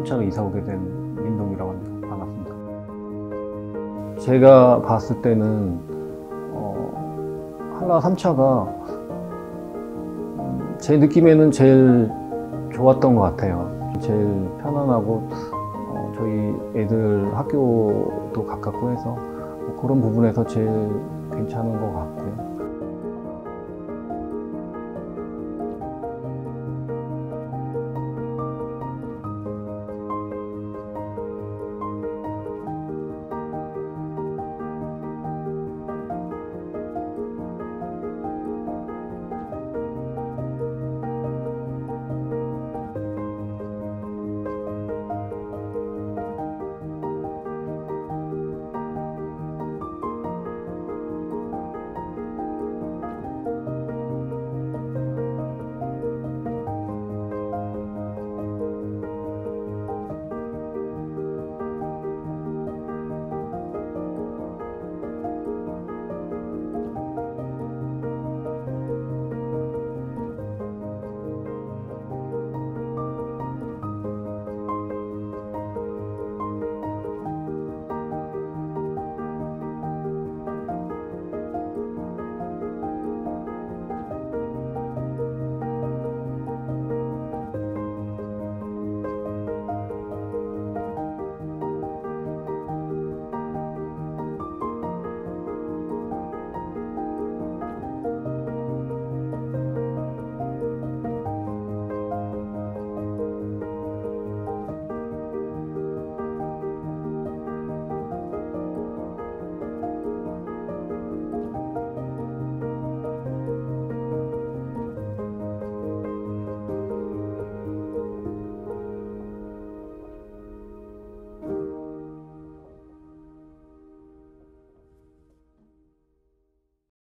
3차로 이사 오게 된 민동이라고 합니다. 반갑습니다. 제가 봤을 때는 어, 한라 3차가 제 느낌에는 제일 좋았던 것 같아요. 제일 편안하고 어, 저희 애들 학교도 가깝고 해서 뭐 그런 부분에서 제일 괜찮은 것 같고요.